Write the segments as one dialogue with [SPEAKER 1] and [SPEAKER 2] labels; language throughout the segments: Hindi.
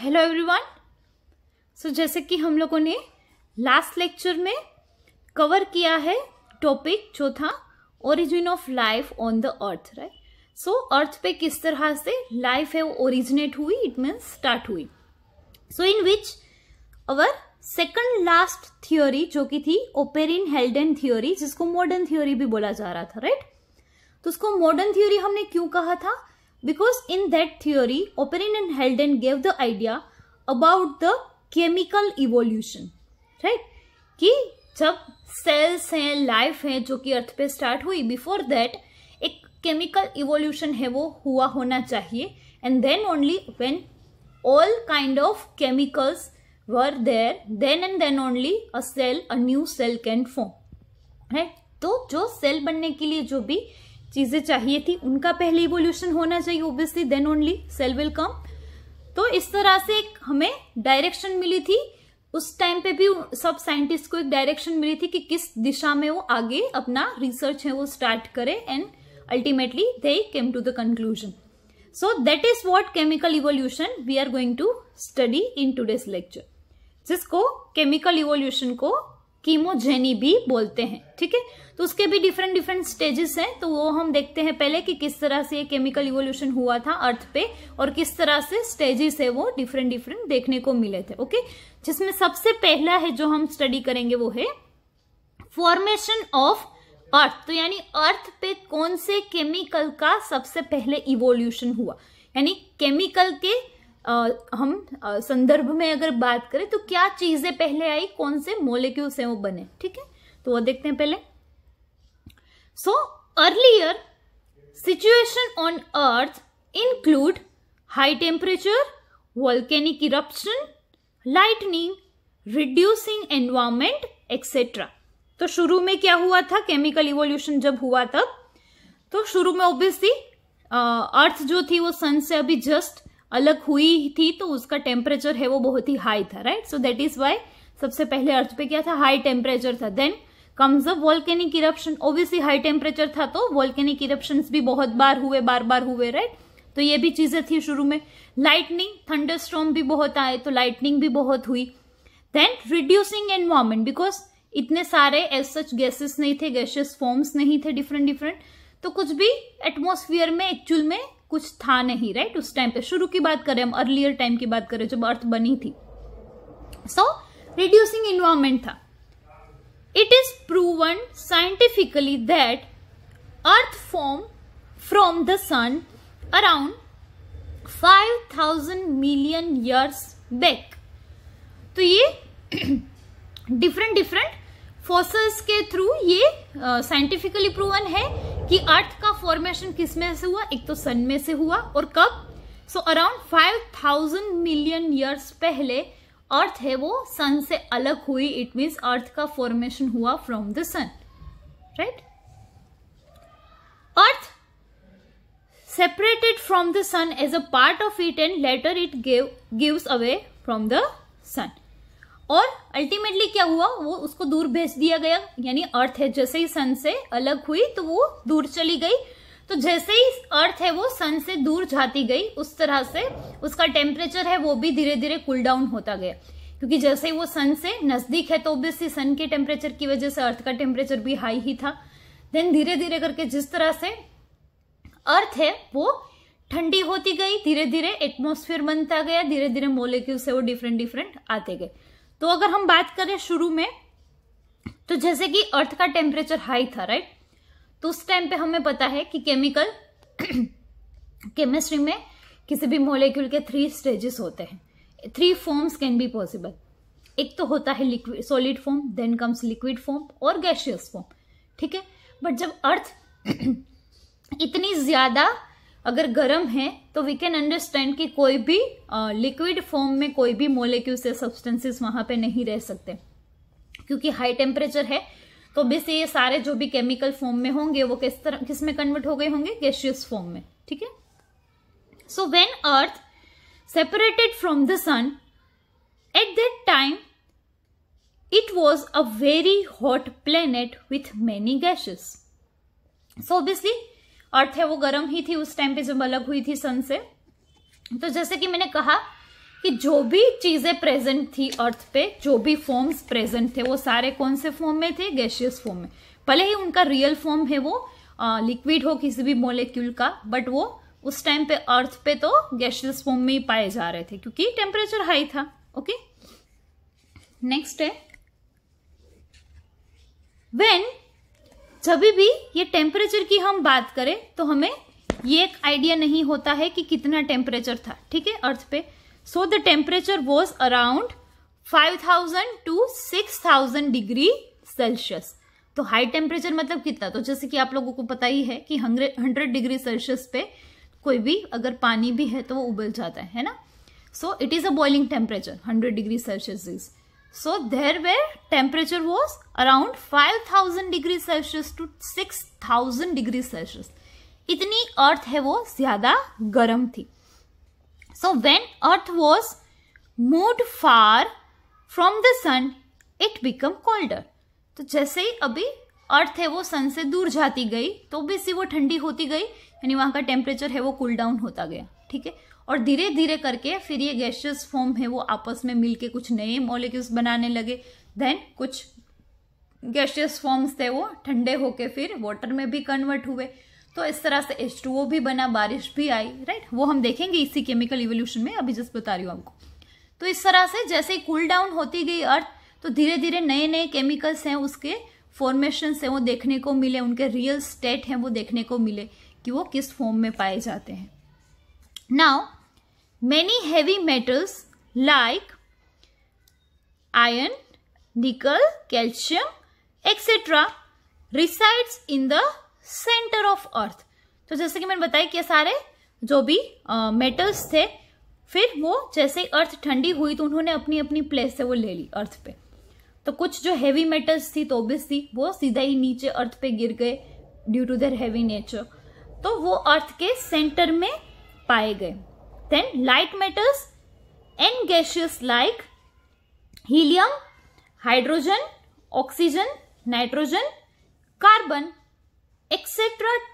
[SPEAKER 1] हेलो एवरीवन सो जैसे कि हम लोगों ने लास्ट लेक्चर में कवर किया है टॉपिक जो था origin of life on the earth right so earth पे किस तरह से लाइफ है वो ओरिजिनेट हुई इट मीन्स स्टार्ट हुई। So in which our second last theory जो कि थी ओपेरिन हेल्डन थियोरी जिसको मॉडर्न थियोरी भी बोला जा रहा था राइट right? तो उसको मॉडर्न थियोरी हमने क्यों कहा था? Because in that theory Oparin and Helden gave the idea about the chemical evolution, right? कि जब सेल्स हैं लाइफ है, जो कि अर्थ पे स्टार्ट हुई बिफोर दैट एक केमिकल इवोल्यूशन है, वो हुआ होना चाहिए। And then only when all kind of chemicals were there then and then only a cell a new cell can form है तो जो सेल बनने के लिए जो भी चीज़ें चाहिए थी, उनका पहले इवोल्यूशन होना चाहिए obviously then only cell will come तो इस तरह से एक हमें डायरेक्शन मिली थी। उस टाइम पे भी सब साइंटिस्ट को एक डायरेक्शन मिली थी कि किस दिशा में वो आगे अपना रिसर्च है, वो स्टार्ट करे and ultimately they came to the conclusion so that is what chemical evolution we are going to study in today's lecture जिसको केमिकल इवोल्यूशन को कीमोजेनी भी बोलते हैं, ठीक है? तो उसके भी डिफरेंट डिफरेंट स्टेजेस हैं तो वो हम देखते हैं पहले कि किस तरह से ये केमिकल इवोल्यूशन हुआ था अर्थ पे और किस तरह से स्टेजेस है वो डिफरेंट डिफरेंट देखने को मिले थे ओके जिसमें सबसे पहला है जो हम स्टडी करेंगे वो है फॉर्मेशन ऑफ़ अर्थ तो यानी अर्थ पे कौन से केमिकल का सबसे पहले इवोल्यूशन हुआ? यानी केमिकल के आ, हम आ, संदर्भ में अगर बात करें तो क्या चीज़ें पहले आई कौन से मोलिक्यूल्स हैं वो बने ठीक है? तो वो देखते हैं पहले। So earlier situation on earth include high temperature volcanic eruption lightning reducing environment etcetera तो शुरू में क्या हुआ था? केमिकल इवोल्यूशन जब हुआ तब तो शुरू में ऑब्वियसली अर्थ जो थी वो सन से अभी जस्ट अलग हुई थी तो उसका टेम्परेचर है वो बहुत ही हाई था right so that is why सबसे पहले अर्थ पे क्या था? हाई टेम्परेचर था। Then comes a volcanic eruption obviously high temperature था तो वॉल्केनिक इरप्शन भी बहुत बार हुए, बार बार हुए राइट तो ये भी चीज़ें थी शुरू में। लाइटनिंग थंडरस्टॉर्म भी बहुत आए तो लाइटनिंग भी बहुत हुई। देन रिड्यूसिंग एनवायरमेंट बिकॉज़ इतने सारे एज सच गैसेस नहीं थे गैशियस फॉर्म्स नहीं थे डिफरेंट डिफरेंट तो कुछ भी एटमोसफियर में एक्चुअल में कुछ था नहीं राइट उस टाइम पे। शुरू की बात करें हम अर्लियर टाइम की बात करें जब अर्थ बनी थी। सो रिड्यूसिंग इन्वायरमेंट था। It is proven scientifically that earth form from the sun around 5000 million years back तो ये डिफरेंट डिफरेंट फोसल्स के थ्रू ये साइंटिफिकली uh, प्रूवन है। कि अर्थ का फॉर्मेशन किसमें से हुआ? एक तो सन में से हुआ और कब? So around five thousand million years पहले अर्थ है वो सन से अलग हुई। इट मीन्स अर्थ का फॉर्मेशन हुआ from the sun right earth separated from the sun as a part of it and later it gave, gives away from the sun. और अल्टीमेटली क्या हुआ? वो उसको दूर भेज दिया गया। यानी अर्थ है, जैसे ही सन से अलग हुई तो वो दूर चली गई। तो जैसे ही अर्थ है, वो सन से दूर जाती गई, उस तरह से उसका टेम्परेचर है, वो भी धीरे धीरे कूल डाउन होता गया। क्योंकि जैसे ही वो सन से नज़दीक है तो ऑब्वियसली सन के टेम्परेचर की वजह से अर्थ का टेम्परेचर भी हाई ही था। देन धीरे धीरे करके जिस तरह से अर्थ है, वो ठंडी होती गई धीरे धीरे एटमोस्फियर बनता गया धीरे धीरे मोलिक्यूल्स है वो डिफरेंट डिफरेंट आते गए। तो अगर हम बात करें शुरू में तो जैसे कि अर्थ का टेम्परेचर हाई था राइट तो उस टाइम पे हमें पता है कि केमिकल केमिस्ट्री में किसी भी मोलिक्यूल के थ्री स्टेजेस होते हैं। Three forms can be possible एक तो होता है liquid solid form then comes liquid form और गैशियस फॉर्म ठीक है? बट जब अर्थ इतनी ज़्यादा अगर गर्म है तो वी कैन अंडरस्टैंड कि कोई भी लिक्विड फॉर्म में कोई भी मोलिक्यूल्स या सब्सटेंसेस वहाँ पे नहीं रह सकते। क्योंकि हाई टेम्परेचर है तो बेस ये सारे जो भी केमिकल फॉर्म में होंगे, वो किस तरह, किसमें कन्वर्ट हो गए होंगे? गैशियस फॉर्म में, ठीक है? So when earth separated from the sun at that time it was a very hot planet with many gases so obviously earth है वो गर्म ही थी, उस टाइम पे जब अलग हुई थी सन से। तो जैसे कि मैंने कहा कि जो भी चीज़ें प्रेजेंट थी अर्थ पे, जो भी फॉर्म्स प्रेजेंट थे, वो सारे कौन से फॉर्म में थे? गैशियस फॉर्म में। भले ही उनका रियल फॉर्म है वो लिक्विड हो किसी भी मोलिक्यूल का बट वो उस टाइम पे अर्थ पे तो गैशियस फॉर्म में ही पाए जा रहे थे, क्योंकि टेम्परेचर हाई था ओके नेक्स्ट है। वेन जब भी ये टेम्परेचर की हम बात करें तो हमें ये एक आइडिया नहीं होता है कि कितना टेम्परेचर था, ठीक है अर्थ पे। So the temperature was around 5000 to 6000 degree celsius तो हाई टेम्परेचर मतलब कितना? तो जैसे कि आप लोगों को पता ही है कि हंड्रेड डिग्री सेल्सियस पे कोई भी अगर पानी भी है तो वो उबल जाता है है ना? So it is a boiling temperature hundred degree celsius is so, there where temperature was around 5000 degree celsius to 6000 degree celsius इतनी अर्थ है वो ज़्यादा गर्म थी। So when earth was moved far from the sun it become colder तो जैसे ही अभी अर्थ है वो सन से दूर जाती गई तो भी सी वो ठंडी होती गई, यानी वहाँ का टेम्परेचर है वो कूल डाउन होता गया, ठीक है? और धीरे धीरे करके फिर ये गैशियस फॉर्म है, वो आपस में मिलके कुछ नए मॉलिक्यूल्स बनाने लगे। देन कुछ गैशियस फॉर्म्स थे वो, ठंडे होके फिर वाटर में भी कन्वर्ट हुए। तो इस तरह से एच भी बना, बारिश भी आई राइट वो हम देखेंगे इसी केमिकल इवोल्यूशन में, अभी जस्ट बता रही हूँ आपको। तो इस तरह से जैसे ही कूल डाउन होती गई अर्थ तो धीरे धीरे नए नए केमिकल्स हैं उसके फॉर्मेशन है वो देखने को मिले, उनके रियल स्टेट हैं वो देखने को मिले कि वो किस फॉर्म में पाए जाते हैं। Now Many heavy metals like iron, nickel, calcium, etc. resides in the center of earth. तो जैसे कि मैंने बताया कि सारे जो भी मेटल्स थे फिर वो जैसे अर्थ ठंडी हुई तो उन्होंने अपनी अपनी प्लेस से वो ले ली अर्थ पे तो कुछ जो हैवी मेटल्स थी तो थी वो सीधा ही नीचे अर्थ पे गिर गए due to their heavy nature तो वो अर्थ के सेंटर में पाए गए Then light metals and gaseous like helium, hydrogen, oxygen, nitrogen, carbon etc.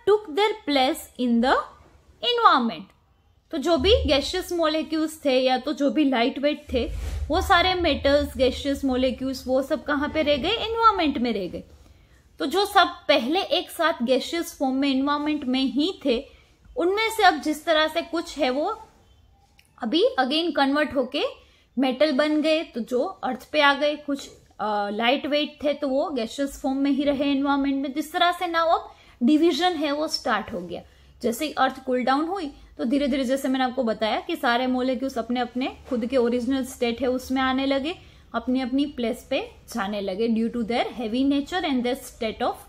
[SPEAKER 1] took their place in the environment. तो जो भी गैशियस मोलिक्यूल्स थे या तो जो भी लाइट वेट थे वो सारे मेटल्स गैशियस मोलिक्यूल्स वो सब कहाँ पे रह गए इन्वायरमेंट में रह गए तो जो सब पहले एक साथ गैशियस फॉर्म में इन्वायरमेंट में ही थे उनमें से अब जिस तरह से कुछ है वो अभी अगेन कन्वर्ट होके मेटल बन गए तो जो अर्थ पे आ गए, कुछ लाइट वेट थे तो वो गैशियस फॉर्म में ही रहे एनवायरमेंट में। जिस तरह से नाउ अब डिवीज़न है, वो स्टार्ट हो गया। जैसे ही अर्थ कूल डाउन हुई तो धीरे धीरे जैसे मैंने आपको बताया कि सारे मोलिक्यूल्स अपने अपने खुद के ओरिजिनल स्टेट है, उसमें आने लगे अपनी अपनी प्लेस पे जाने लगे due to their heavy nature and their state of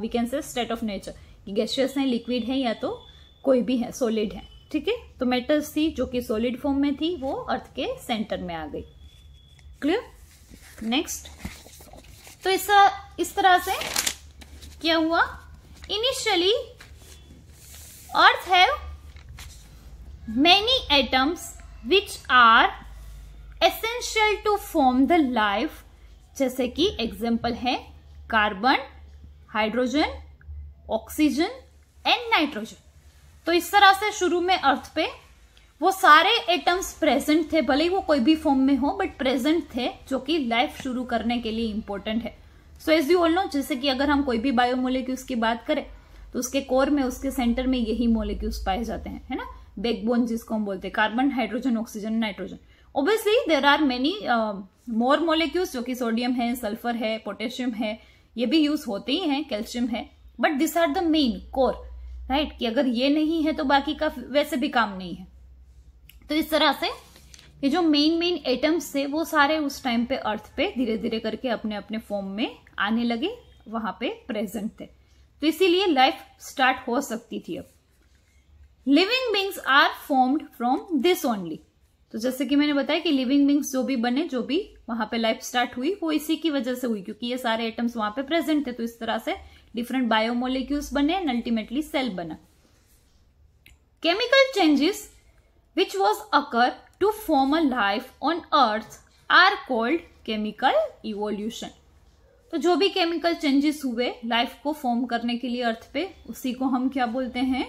[SPEAKER 1] we can say state of nature gaseous है लिक्विड है, या तो कोई भी है सॉलिड है। ठीक है? तो मेटल्स थी जो कि सॉलिड फॉर्म में थी, वो अर्थ के सेंटर में आ गई। क्लियर नेक्स्ट तो इस इस तरह से क्या हुआ? Initially earth have many atoms which are essential to form the life जैसे कि एग्ज़ाम्पल है carbon hydrogen oxygen and nitrogen तो इस तरह से शुरू में अर्थ पे वो सारे एटम्स प्रेजेंट थे, भले ही वो कोई भी फॉर्म में हो बट प्रेजेंट थे, जो कि लाइफ शुरू करने के लिए इंपॉर्टेंट है। So as you all know जैसे कि अगर हम कोई भी बायोमोलिक्यूल्स की बात करें तो उसके कोर में, उसके सेंटर में यही मोलिक्यूल्स पाए जाते हैं, है ना? बैकबोन जिसको हम बोलते हैं carbon hydrogen oxygen nitrogen obviously there are many more molecules जो कि सोडियम है सल्फ़र है पोटेशियम है, ये भी यूज़ होते ही हैं कैल्शियम है but this are the main core right? कि अगर ये नहीं है तो बाकी का वैसे भी काम नहीं है। तो इस तरह से ये जो मेन मेन एटम्स थे, वो सारे उस टाइम पे अर्थ पे धीरे धीरे करके अपने अपने फॉर्म में आने लगे, वहाँ पे प्रेजेंट थे। तो इसीलिए लाइफ स्टार्ट हो सकती थी अब। Living beings are formed from this only तो जैसे कि मैंने बताया कि लिविंग बींग्स जो भी बने, जो भी वहाँ पे लाइफ स्टार्ट हुई, वो इसी की वजह से हुई, क्योंकि ये सारे एटम्स वहाँ पे प्रेजेंट थे। तो इस तरह से डिफरेंट बायोमोलिक्यूल्स बने एंड अल्टीमेटली सेल बना. Chemical changes which was occur to form a life on earth are called chemical evolution तो जो भी केमिकल चेंजेस हुए लाइफ को फॉर्म करने के लिए अर्थ पे, उसी को हम क्या बोलते हैं?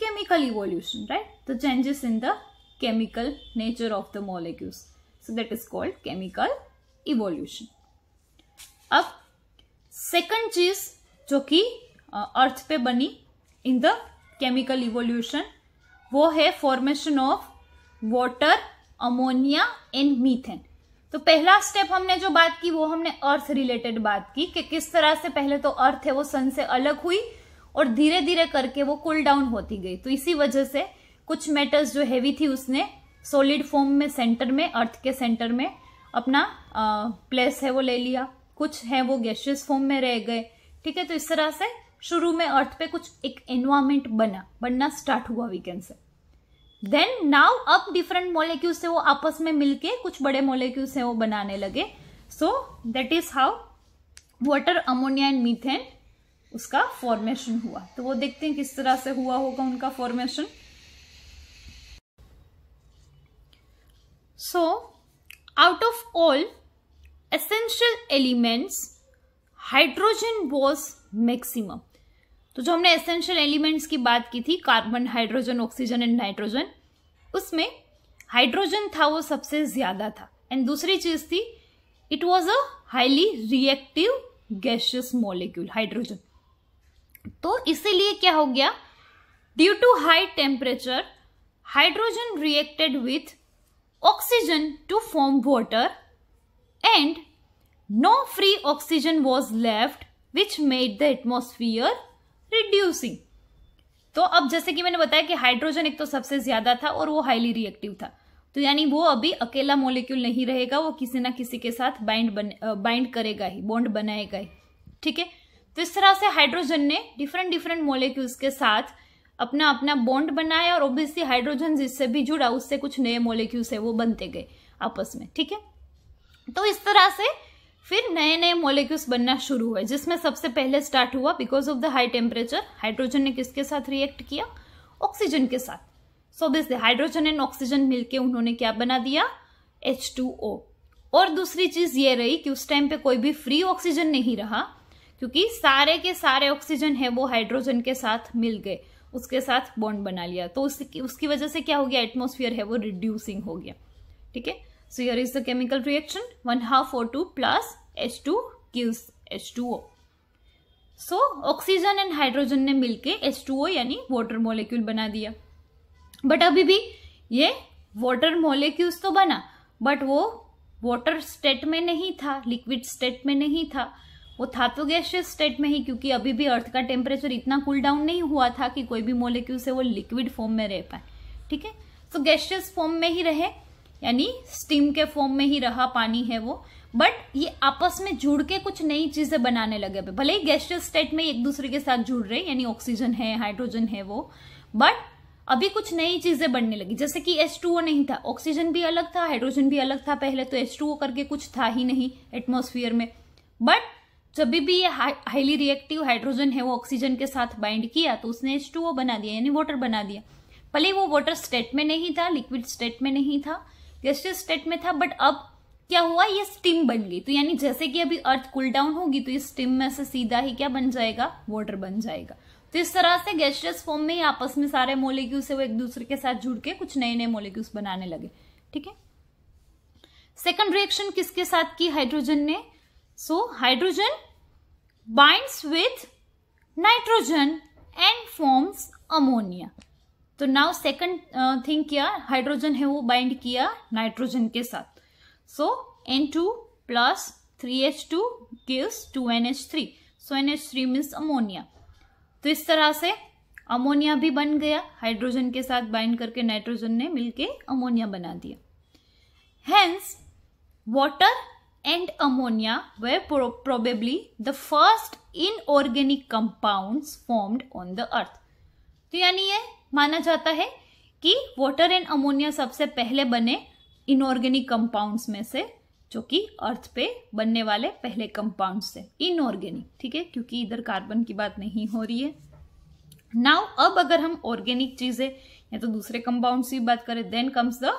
[SPEAKER 1] केमिकल इवोल्यूशन राइट तो changes in the chemical nature of the molecules. So that is called chemical evolution. अब सेकंड चीज़ जो कि अर्थ पे बनी इन द केमिकल इवोल्यूशन, वो है formation of water, ammonia and methane. तो पहला स्टेप हमने जो बात की, वो हमने अर्थ रिलेटेड बात की कि किस तरह से पहले तो अर्थ है, वो सन से अलग हुई और धीरे धीरे करके वो कूल डाउन होती गई। तो इसी वजह से कुछ मेटल्स जो हैवी थी, उसने सॉलिड फॉर्म में सेंटर में अर्थ के सेंटर में अपना प्लेस है वो ले लिया। कुछ है वो गैशियस फॉर्म में रह गए। ठीक है तो इस तरह से शुरू में अर्थ पे कुछ एक एनवायरमेंट बना, बनना स्टार्ट हुआ वीकेंड से। देन नाउ अब डिफरेंट मोलिक्यूल्स से वो आपस में मिलके कुछ बड़े मोलिक्यूल्स से वो बनाने लगे। So that is how water ammonia and methane उसका फॉर्मेशन हुआ। तो वो देखते हैं किस तरह से हुआ होगा उनका formation so out of all essential elements hydrogen was maximum. तो जो हमने एसेंशियल एलिमेंट्स की बात की थी carbon hydrogen oxygen and nitrogen उसमें हाइड्रोजन था वो सबसे ज़्यादा था। एंड दूसरी चीज़ थी it was a highly reactive gaseous molecule hydrogen तो इसीलिए क्या हो गया due to high temperature hydrogen reacted with oxygen to form water and no free oxygen was left which made the atmosphere reducing तो अब जैसे कि मैंने बताया कि हाइड्रोजन एक तो सबसे ज़्यादा था और वो हाईली रिएक्टिव था। तो यानी वो अभी अकेला मोलिक्यूल नहीं रहेगा, वो किसी ना किसी के साथ बाइंड बाइंड करेगा ही बॉन्ड बनाएगा ही। ठीक है? तो इस तरह से हाइड्रोजन ने डिफरेंट डिफरेंट मोलिक्यूल्स के साथ अपना अपना बॉन्ड बनाया और ओबियसली हाइड्रोजन जिससे भी जुड़ा, उससे कुछ नए मोलिक्यूल्स है, वो बनते गए आपस में। ठीक है? तो इस तरह से फिर नए नए मोलिक्यूल्स बनना शुरू हुए, जिसमें सबसे पहले स्टार्ट हुआ because of the high temperature hydrogen ने किसके साथ रिएक्ट किया? ऑक्सीजन के साथ। So obviously hydrogen and oxygen मिलके उन्होंने क्या बना दिया? H2O और दूसरी चीज़ ये रही कि उस टाइम पे कोई भी फ्री ऑक्सीजन नहीं रहा, क्योंकि सारे के सारे ऑक्सीजन है, वो हाइड्रोजन के साथ मिल गए, उसके साथ बॉन्ड बना लिया। तो उसकी उसकी वजह से क्या हो गया? एटमोस्फियर है, वो रिड्यूसिंग हो गया। ठीक है? So chemical reaction one half O two plus H two gives H two O so oxygen and hydrogen ने मिलके एच टू ओ यानी वाटर मोलिक्यूल बना दिया। बट अभी भी ये वाटर मोलिक्यूल्स तो बना बट वो वाटर स्टेट में नहीं था लिक्विड स्टेट में नहीं था। वो था तो गैशियस स्टेट में ही, क्योंकि अभी भी अर्थ का टेम्परेचर इतना कूल डाउन नहीं हुआ था कि कोई भी मोलिक्यूल से वो लिक्विड फॉर्म में रह पाए। ठीक है? तो गैशियस फॉर्म में ही रहे। यानी स्टीम के फॉर्म में ही रहा पानी है वो। बट ये आपस में जुड़ के कुछ नई चीज़ें बनाने लगे भले ही गैशियस स्टेट में एक दूसरे के साथ जुड़ रहे यानी ऑक्सीजन है हाइड्रोजन है वो। बट अभी कुछ नई चीज़ें बनने लगी। जैसे कि H2O नहीं था। ऑक्सीजन भी अलग था हाइड्रोजन भी अलग था। पहले तो H2O करके कुछ था ही नहीं एटमोस्फियर में। बट जब भी ये हाईली रिएक्टिव हाइड्रोजन है, वो ऑक्सीजन के साथ बाइंड किया तो उसने एच टू बना दिया, यानी वाटर बना दिया। भले वो वाटर स्टेट में नहीं था लिक्विड स्टेट में नहीं था गैसियस स्टेट में था बट अब क्या हुआ? ये स्टीम बन गई। तो यानी जैसे कि अभी अर्थ कूल डाउन होगी तो इस स्टीम में से सीधा ही क्या बन जाएगा? वाटर बन जाएगा। तो इस तरह से गैसियस फॉर्म में आपस में सारे मोलिक्यूल्स है वो एक दूसरे के साथ जुड़ के कुछ नए नए मोलिक्यूल्स बनाने लगे। ठीक है? सेकंड रिएक्शन किसके साथ की? हाइड्रोजन ने। सो hydrogen binds with nitrogen and forms ammonia तो नाउ सेकंड थिंग क्या हाइड्रोजन है वो बाइंड किया नाइट्रोजन के साथ। So N two plus three H two gives two N H three so N H three means ammonia तो इस तरह से अमोनिया भी बन गया हाइड्रोजन के साथ बाइंड करके नाइट्रोजन ने मिलके अमोनिया बना दिया। Hence water ammonia were pro, probably the first inorganic compounds formed on the earth. तो यानी ये माना जाता है कि वाटर एंड अमोनिया सबसे पहले बने इनऑर्गेनिक कंपाउंड्स में से, जो कि अर्थ पे बनने वाले पहले कंपाउंड से। इनऑर्गेनिक ठीक है? क्योंकि इधर कार्बन की बात नहीं हो रही है। नाउ अब अगर हम ऑर्गेनिक चीज़ें, या तो दूसरे कंपाउंड की बात करें then comes the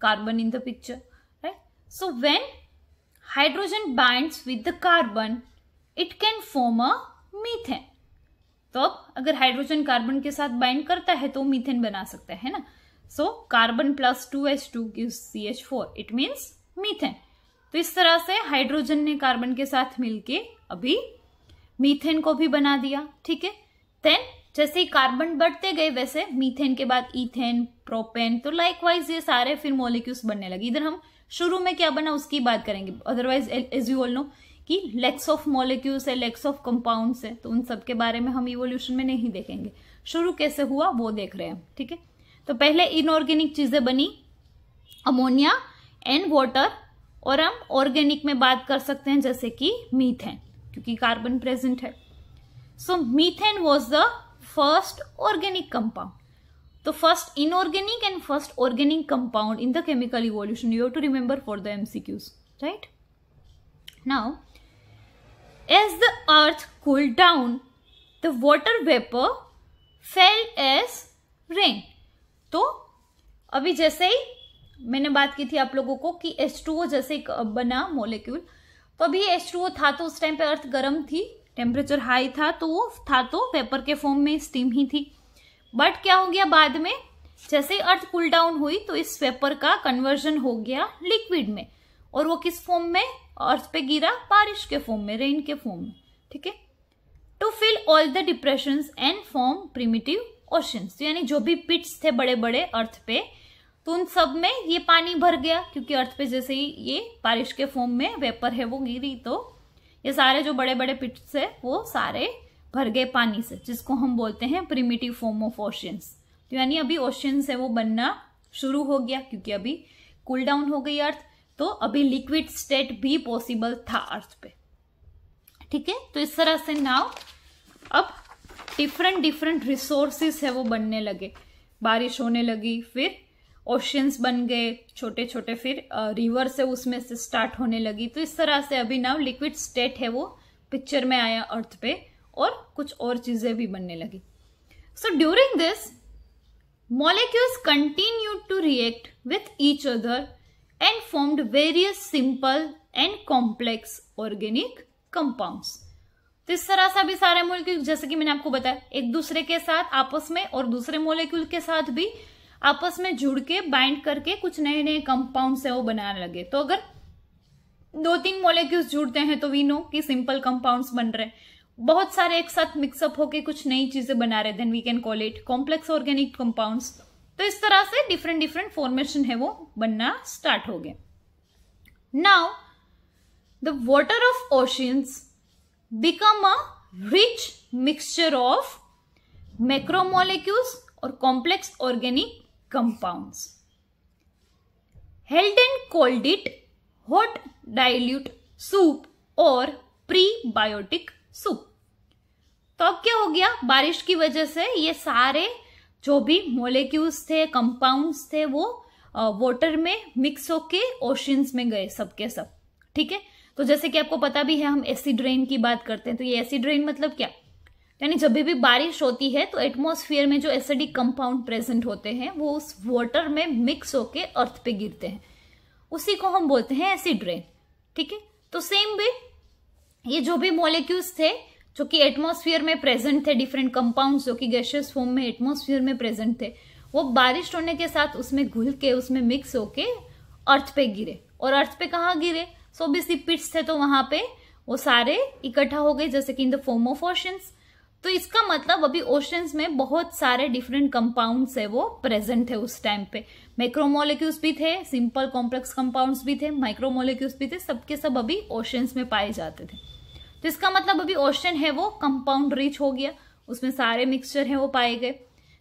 [SPEAKER 1] carbon in the picture right so when hydrogen binds with the carbon it can form a methane तो अब अगर हाइड्रोजन कार्बन के साथ बाइंड करता है तो मीथेन बना सकता है ना? So carbon plus two H two C H four it means methane तो इस तरह से हाइड्रोजन ने कार्बन के साथ मिलके अभी मीथेन को भी बना दिया, ठीक है? देन जैसे ही कार्बन बढ़ते गए, वैसे मीथेन के बाद इथेन प्रोपेन तो लाइकवाइज ये सारे फिर मोलिक्यूल्स बनने लगे। इधर हम शुरू में क्या बना, उसकी बात करेंगे। Otherwise as you all know कि लेक्स ऑफ़ मॉलिक्यूल्स है लेक्स ऑफ़ कंपाउंड्स है तो उन सब के बारे में हम इवोल्यूशन में नहीं देखेंगे। शुरू कैसे हुआ वो देख रहे हैं, ठीक है? तो पहले इनऑर्गेनिक चीज़ें बनी अमोनिया एंड वाटर और हम ऑर्गेनिक में बात कर सकते हैं, जैसे कि मीथेन क्योंकि कार्बन प्रेजेंट है। So methane was the first organic compound तो first inorganic and first organic compound in the chemical evolution you have to remember for the MCQs right now As the earth cooled down, the water vapor fell as rain. तो अभी जैसे ही मैंने बात की थी आप लोगों को कि H2O जैसे बना मोलिक्यूल तो अभी H2O था तो उस टाइम पे अर्थ गर्म थी टेम्परेचर हाई था तो वो था तो वेपर के फॉर्म में स्टीम ही थी. बट क्या हो गया बाद में? जैसे ही अर्थ कूल डाउन हुई तो इस वेपर का कन्वर्जन हो गया लिक्विड में. और वो किस फॉर्म में? अर्थ पे गिरा, बारिश के फॉर्म में रेन के फॉर्म में, ठीक है? To fill all the depression and form primitive oceans यानी जो भी पिट्स थे बड़े बड़े अर्थ पे तो उन सब में ये पानी भर गया, क्योंकि अर्थ पे जैसे ही ये बारिश के फॉर्म में वेपर है, वो गिरी तो ये सारे जो बड़े बड़े पिट्स है, वो सारे भर गए पानी से, जिसको हम बोलते हैं प्रिमिटिव फॉर्म ऑफ़ ओशियंस तो यानी अभी ओशियंस है, वो बनना शुरू हो गया, क्योंकि अभी कूल डाउन हो गई अर्थ तो अभी लिक्विड स्टेट भी पॉसिबल था अर्थ पे। ठीक है? तो इस तरह से नाउ अब डिफरेंट डिफरेंट रिसोर्सेस है वो बनने लगे। बारिश होने लगी, फिर ओशियंस बन गए, छोटे छोटे फिर रिवर से उसमें से स्टार्ट होने लगी। तो इस तरह से अभी नाउ लिक्विड स्टेट है वो पिक्चर में आया अर्थ पे और कुछ और चीज़ें भी बनने लगी। So during this molecules continue to react with each other and formed various simple and complex organic compounds. तो इस तरह से अभी सारे मोलिक्यूल जैसे कि मैंने आपको बताया, एक दूसरे के साथ आपस में और दूसरे मोलिक्यूल के साथ भी आपस में जुड़ के बाइंड करके कुछ नए नए कंपाउंड है वो बनाने लगे। तो अगर दो तीन मोलिक्यूल्स जुड़ते हैं तो वी नो कि सिंपल कंपाउंड्स बन रहे बहुत सारे एक साथ मिक्सअप होके कुछ नई चीज़ें बना रहे then we can call it complex organic compounds तो इस तरह से डिफरेंट डिफरेंट फॉर्मेशन है वो, बनना स्टार्ट हो गए now the water of oceans become a rich mixture of macromolecules और complex organic compounds Haldane called it hot dilute soup और प्रीबायोटिक सूप तो अब क्या हो गया? बारिश की वजह से ये सारे जो भी मोलिक्यूल्स थे कंपाउंड्स थे, वो वाटर में मिक्स होके ओशंस में गए सबके सब। ठीक है? तो जैसे कि आपको पता भी है, हम एसिड रेन की बात करते हैं तो ये एसिड रेन मतलब क्या? यानी जब भी बारिश होती है तो एटमोसफियर में जो एसिडिक कंपाउंड प्रेजेंट होते हैं, वो उस वाटर में मिक्स होके अर्थ पे गिरते हैं। उसी को हम बोलते हैं एसिड रेन ठीक है? तो सेम वे ये जो भी मोलिक्यूल्स थे जो कि एटमॉस्फेयर में प्रेजेंट थे डिफरेंट कंपाउंड्स जो कि गैशियस फॉर्म में एटमॉस्फेयर में प्रेजेंट थे, वो बारिश होने के साथ उसमें घुल के, उसमें मिक्स होके अर्थ पे गिरे। और अर्थ पे कहाँ गिरे? सो भी पिट्स थे तो वहाँ पे वो सारे इकट्ठा हो गए, जैसे कि in the form of oceans तो इसका मतलब अभी ओशंस में बहुत सारे डिफरेंट कंपाउंड्स है वो प्रेजेंट थे उस टाइम पे। मैक्रोमोलिक्यूल्स भी थे सिंपल कॉम्प्लेक्स कंपाउंड्स भी थे माइक्रोमोलिक्यूल्स भी थे, सबके सब अभी ओशंस में पाए जाते थे। तो इसका मतलब अभी ओशन है वो कंपाउंड रिच हो गया। उसमें सारे मिक्सचर है वो पाए गए।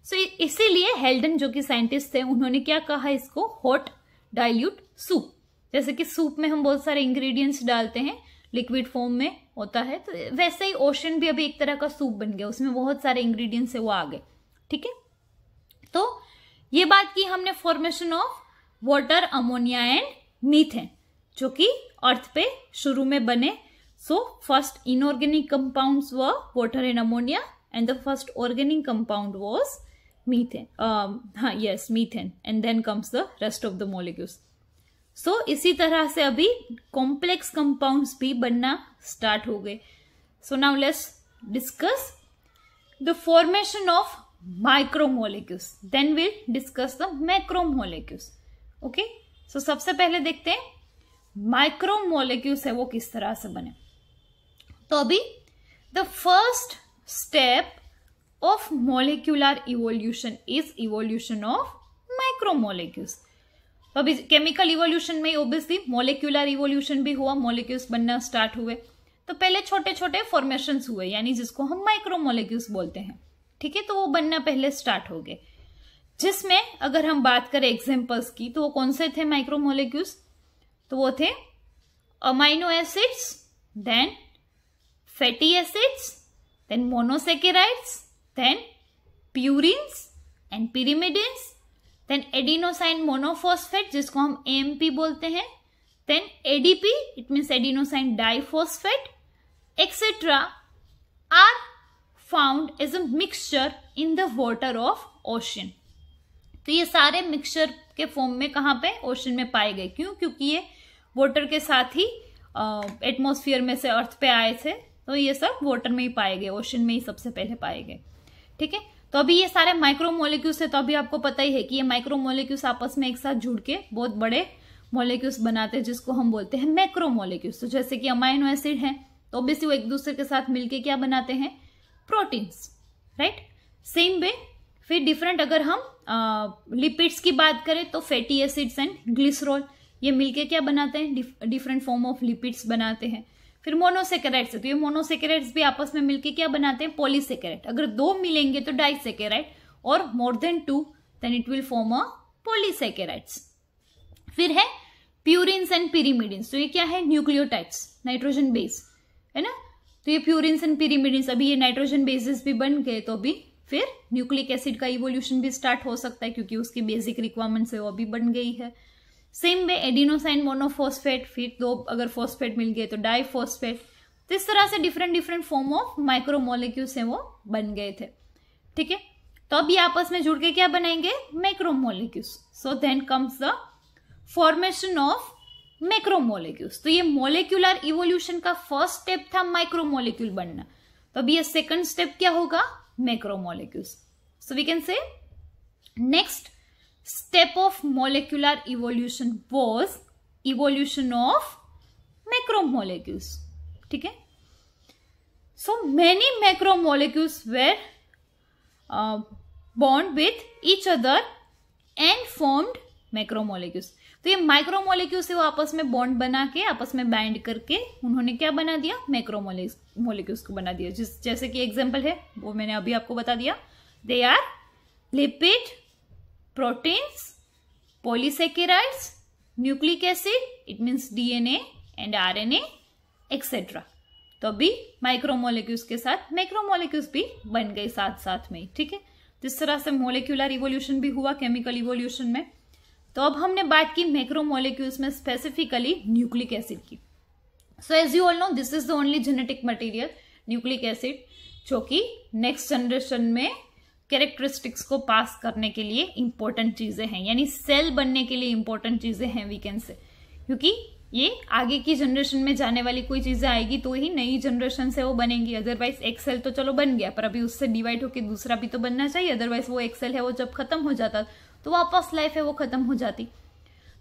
[SPEAKER 1] सो so, इसीलिए हेल्डन जो कि साइंटिस्ट थे उन्होंने क्या कहा इसको? हॉट डाइल्यूट सूप जैसे कि सूप में हम बहुत सारे इंग्रेडिएंट्स डालते हैं लिक्विड फॉर्म में होता है तो वैसे ही ओशन भी अभी एक तरह का सूप बन गया। उसमें बहुत सारे इंग्रेडिएंट्स है वो आ गए। ठीक है? तो ये बात की हमने formation of water ammonia and methane जो कि अर्थ पे शुरू में बने So first inorganic compounds were water and ammonia and the first organic compound was methane. Um, हाँ yes methane and then comes the rest of the molecules. So इसी तरह से अभी complex compounds भी बनना start हो गए. So now let's discuss the formation of micromolecules then will discuss the macromolecules okay so सबसे पहले देखते हैं माइक्रोमोलिक्यूल्स है वो किस तरह से बने तो अभी the first step of molecular evolution is evolution of micromolecules तो अभी केमिकल इवोल्यूशन में ओब्वियसली मोलिक्यूलर इवोल्यूशन भी हुआ मोलिक्यूल्स बनना स्टार्ट हुए। तो पहले छोटे छोटे फॉर्मेशन हुए, यानी जिसको हम माइक्रोमोलिक्यूल्स बोलते हैं। ठीक है? तो वो बनना पहले स्टार्ट हो गए। जिसमें अगर हम बात करें एग्जाम्पल्स की तो वो कौन से थे माइक्रोमोलिक्यूल्स तो वो थे amino acids then fatty acids then monosaccharides then purines and pyrimidines then adenosine monophosphate जिसको हम एएमपी बोलते हैं then ADP it means adenosine diphosphate etcetera are found as a mixture in the water of ocean तो ये सारे मिक्सचर के फॉर्म में कहाँ पे? ओशन में पाए गए। क्यों? क्योंकि ये वाटर के साथ ही एटमोसफियर में से अर्थ पे आए थे। तो ये सब वाटर में ही पाए गए ओशन में ही सबसे पहले पाए गए ठीक है? तो अभी ये सारे माइक्रोमोलिक्यूल्स है तो अभी आपको पता ही है कि ये माइक्रोमोलिक्यूल्स आपस में एक साथ जुड़ के बहुत बड़े मोलिक्यूल्स बनाते हैं, जिसको हम बोलते हैं मैक्रोमोलिक्यूल्स तो जैसे कि अमाइनो एसिड है तो ऑब्वियसली वो एक दूसरे के साथ मिलके क्या बनाते हैं? प्रोटीन्स राइट सेम वे फिर डिफरेंट अगर हम लिपिड्स की बात करें तो फैटी एसिड्स एंड ग्लिसरॉल ये मिलके क्या बनाते हैं? डिफरेंट फॉर्म ऑफ़ लिपिड्स बनाते हैं। फिर मोनोसेकेराइड्स है तो ये मोनोसेकेराइड्स भी आपस में मिलके क्या बनाते हैं? पॉलीसेकेराइड अगर दो मिलेंगे तो डाइसेकेराइड और more than two then it will form a polysaccharides फिर है प्यूरिन्स एंड पिरीमिडिन्स तो ये क्या है? न्यूक्लियोटाइड्स नाइट्रोजन बेस है ना? तो ये प्यूरिन्स एंड पिरीमिडिन्स अभी ये नाइट्रोजन बेसिस भी बन गए तो अभी फिर न्यूक्लिक एसिड का इवोल्यूशन भी स्टार्ट हो सकता है, क्योंकि उसकी बेसिक रिक्वायरमेंट्स है वो अभी बन गई है। सेम वे एडिनोसाइन मोनोफोस्फेट फिर दो अगर फोस्फेट मिल गए तो डाईफोस्फेट तो इस तरह से different different form of micromolecules हैं वो बन गए थे ठीक है तो अब ये आपस में जुड़ के क्या बनाएँगे macromolecules so then comes the formation of macromolecules तो ये मोलिक्यूलर इवोल्यूशन का फ़र्स्ट स्टेप था माइक्रोमोलिक्यूल बनना तो अब ये सेकंड स्टेप क्या होगा macromolecules so we can say next step of molecular evolution was evolution of macromolecules ठीक है so many macromolecules were uh, bond with each other and formed macromolecules तो ये माइक्रोमोलिक्यूल्स से वो आपस में बॉन्ड बना के आपस में बाइंड करके उन्होंने क्या बना दिया मैक्रोमोलिक्यूल्स को बना दिया जिस जैसे कि एग्जांपल है वो मैंने अभी आपको बता दिया they are lipid proteins, polysaccharides, nucleic acid, it means DNA and RNA, etc. तो अभी माइक्रोमोलिक्यूल्स के साथ मैक्रोमोलिक्यूल्स भी बन गए साथ साथ में ठीक है इस तरह से मोलिकुलर इवोल्यूशन भी हुआ केमिकल इवोल्यूशन में तो अब हमने बात की मैक्रोमोलिक्यूल्स में स्पेसिफिकली न्यूक्लिक एसिड की so as you all know this is the only genetic material nucleic acid जो कि नेक्स्ट जनरेशन में कैरेक्टरिस्टिक्स को पास करने के लिए इंपॉर्टेंट चीज़ें हैं। यानी सेल बनने के लिए इंपॉर्टेंट चीज़ें हैं वीकेंड से क्योंकि ये आगे की जनरेशन में जाने वाली कोई चीज़ें आएगी तो ही नई जनरेशन से वो बनेंगी। अदरवाइज़ एक सेल तो चलो बन गया, पर अभी उससे डिवाइड होकर दूसरा भी तो बनना चाहिए। अदरवाइज़ वो एक सेल है, वो जब खत्म हो जाता तो वापस लाइफ है, वो खत्म हो जाती।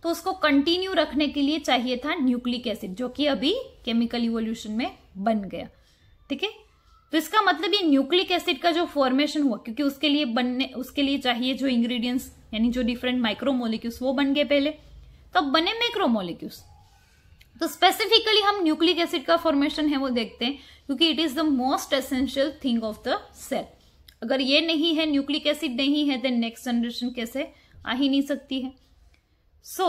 [SPEAKER 1] तो उसको कंटिन्यू रखने के लिए चाहिए था न्यूक्लिक एसिड जो कि अभी केमिकल इवोल्यूशन में बन गया। ठीक है? तो इसका मतलब ये न्यूक्लिक एसिड का जो फॉर्मेशन हुआ, क्योंकि उसके लिए बनने, उसके लिए चाहिए जो इंग्रेडिएंट्स यानी जो डिफरेंट माइक्रोमोलिक्यूल्स वो बन गए पहले। तो अब बने मैक्रोमोलिक्यूल्स तो स्पेसिफिकली हम न्यूक्लिक एसिड का फॉर्मेशन है, वो देखते हैं, क्योंकि it is the most essential thing of the cell अगर ये नहीं है, न्यूक्लिक एसिड नहीं है देन नेक्स्ट जनरेशन कैसे आ ही नहीं सकती है। So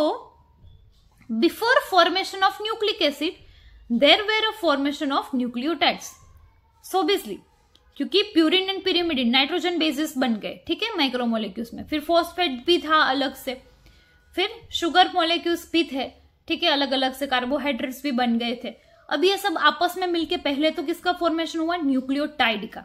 [SPEAKER 1] before formation of nucleic acid there were a formation of nucleotides so क्योंकि purine and pyrimidine nitrogen bases बन गए, ठीक है माइक्रोमोलिक्यूल्स में। फिर फॉस्फेट भी था अलग से। फिर शुगर मोलिक्यूल्स भी थे, ठीक है अलग अलग से। कार्बोहाइड्रेट्स भी बन गए थे। अब ये सब आपस में मिलके पहले तो किसका फॉर्मेशन हुआ? न्यूक्लियोटाइड का।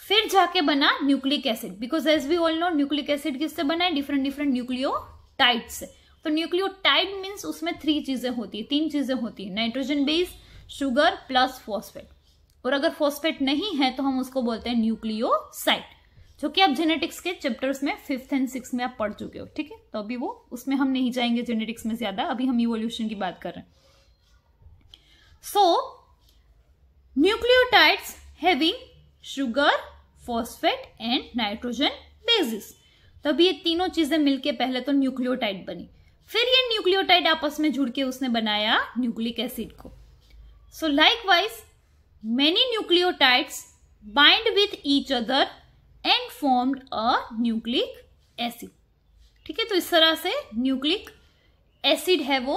[SPEAKER 1] फिर जाके बना nucleic acid because as we all know nucleic acid किससे बना है? डिफरेंट डिफरेंट न्यूक्लियोटाइड से। तो न्यूक्लियोटाइड मीन्स उसमें थ्री चीज़ें होती है, तीन चीज़ें होती है। Nitrogen base sugar plus phosphate और अगर फॉस्फेट नहीं है तो हम उसको बोलते हैं न्यूक्लियोसाइड जो कि आप जेनेटिक्स के चैप्टर्स में फिफ्थ एंड सिक्स में आप पढ़ चुके हो, ठीक है? तो अभी वो, उसमें हम नहीं जाएँगे जेनेटिक्स में ज़्यादा, अभी हम इवोल्यूशन की बात कर रहे हैं। So nucleotides having sugar phosphate and nitrogen bases तो अभी ये तीनों चीज़ें मिलके पहले तो न्यूक्लियोटाइड बनी। फिर ये न्यूक्लियोटाइड आपस में जुड़ के उसने बनाया न्यूक्लिक एसिड को। So likewise many nucleotides bind with each other and formed a nucleic acid ठीक है तो इस तरह से न्यूक्लिक एसिड है वो,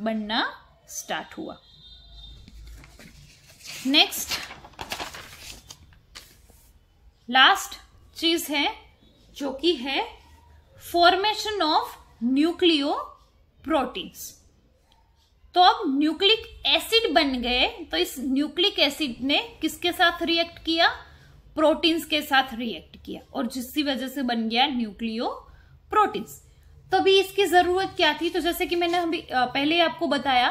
[SPEAKER 1] बनना स्टार्ट हुआ। नेक्स्ट लास्ट चीज़ है जो कि है फॉर्मेशन ऑफ़ न्यूक्लियो प्रोटीन्स तो अब न्यूक्लिक एसिड बन गए। तो इस न्यूक्लिक एसिड ने किसके साथ रिएक्ट किया? प्रोटीन्स के साथ रिएक्ट किया। और जिसकी वजह से बन गया न्यूक्लियो प्रोटीन्स तो अभी इसकी ज़रूरत क्या थी? तो जैसे कि मैंने अभी पहले आपको बताया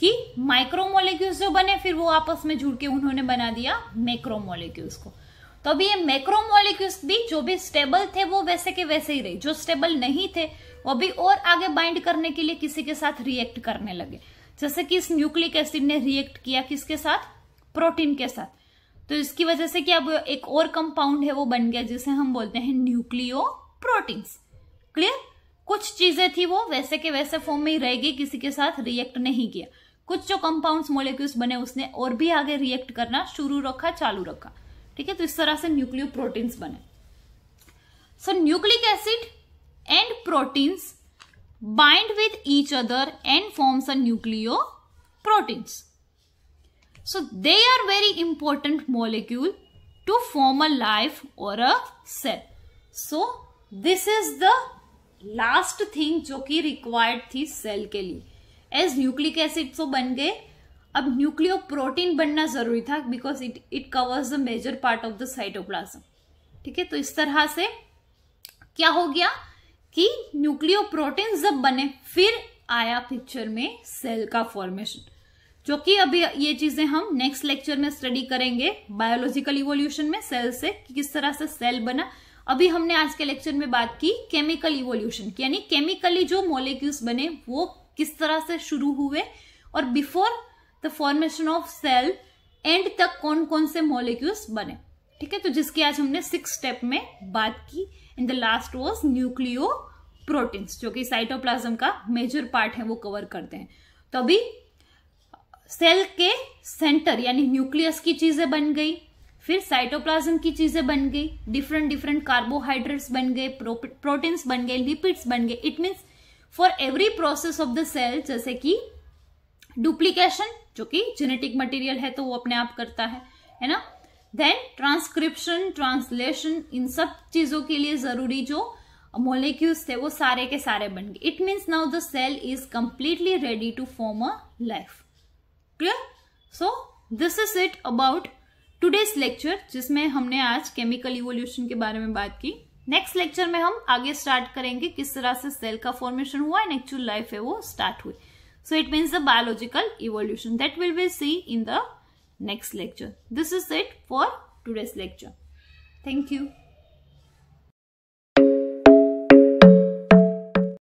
[SPEAKER 1] कि माइक्रोमोलिक्यूल्स जो बने, फिर वो आपस में जुड़ के उन्होंने बना दिया मैक्रोमोलिक्यूल्स को। तो अभी ये मैक्रोमोलिक्यूल्स भी जो भी स्टेबल थे, वो वैसे के वैसे ही रहे। जो स्टेबल नहीं थे, वो भी और आगे बाइंड करने के लिए किसी के साथ रिएक्ट करने लगे। जैसे कि इस न्यूक्लिक एसिड ने रिएक्ट किया किसके साथ? प्रोटीन के साथ। तो इसकी वजह से कि अब एक और कंपाउंड है, वो बन गया, जिसे हम बोलते हैं न्यूक्लियो प्रोटीन्स क्लियर कुछ चीज़ें थी वो, वैसे के वैसे फॉर्म में ही रहेगी किसी के साथ रिएक्ट नहीं किया। कुछ जो कंपाउंड्स मोलिक्यूल्स बने, उसने और भी आगे रिएक्ट करना शुरू रखा, चालू रखा। ठीक है? तो इस तरह से न्यूक्लियो प्रोटीन्स बने। So nucleic acid and proteins with each other and forms a nucleoproteins so they are very important molecule to form a life और a cell so this is the last thing जो कि रिक्वायर्ड थी सेल के लिए. एज न्यूक्लिक एसिड तो बन गए. अब न्यूक्लियो प्रोटीन बनना ज़रूरी था because it it covers the major part of the cytoplasm ठीक है? तो इस तरह से क्या हो गया? कि न्यूक्लियो प्रोटीन जब बने, फिर आया पिक्चर में सेल का फॉर्मेशन जो कि अभी ये चीज़ें हम नेक्स्ट लेक्चर में स्टडी करेंगे बायोलॉजिकल इवोल्यूशन में सेल से, कि किस तरह से सेल बना। अभी हमने आज के लेक्चर में बात की केमिकल इवोल्यूशन की, यानी केमिकली जो मोलिक्यूल्स बने, वो किस तरह से शुरू हुए और before the formation of cell end तक कौन कौन से मोलिक्यूल्स बने। ठीक है तो जिसकी आज हमने सिक्स स्टेप में बात की। In the last was nucleoproteins जो कि साइटोप्लाज्म का मेजर पार्ट है, वो कवर करते हैं। तो अभी सेल के सेंटर यानी न्यूक्लियस की चीज़ें बन गई, फिर साइटोप्लाज्म की चीज़ें बन गई डिफरेंट डिफरेंट कार्बोहाइड्रेट्स बन गए प्रोटीन्स बन गए लिपिड्स बन गए। It means for every process of the cell जैसे कि डुप्लीकेशन जो कि जेनेटिक मटेरियल है तो वो अपने आप करता है है ना? देन ट्रांसक्रिप्शन ट्रांसलेशन इन सब चीज़ों के लिए ज़रूरी जो मोलिक्यूल्स थे, वो सारे के सारे बन गए। It means now the cell is completely ready to form a life clear so this is it about today's lecture जिसमें हमने आज केमिकल इवोल्यूशन के बारे में बात की। नेक्स्ट लेक्चर में हम आगे स्टार्ट करेंगे किस तरह से सेल का फॉर्मेशन हुआ एंड एक्चुअल लाइफ है वो स्टार्ट हुई। So, it means the biological evolution that we will see in the next lecture. This is it for today's lecture. Thank you.